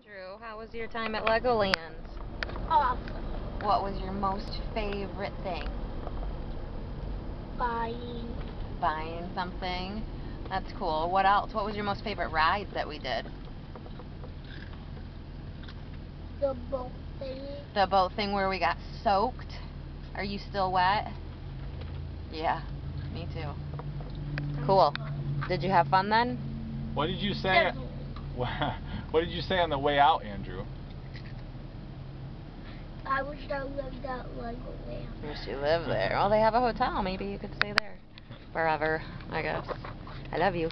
Andrew, how was your time at Legoland? Awesome. What was your most favorite thing? Buying Buying something? That's cool. What else? What was your most favorite ride that we did? the boat thing. The boat thing where we got soaked? Are you still wet? Yeah, me too. Cool. Did you have fun then? What did you say? What did you say on the way out, Andrew? I wish I lived at Legoland. Wish you lived there. Well, they have a hotel. Maybe you could stay there. Forever, I guess. I love you.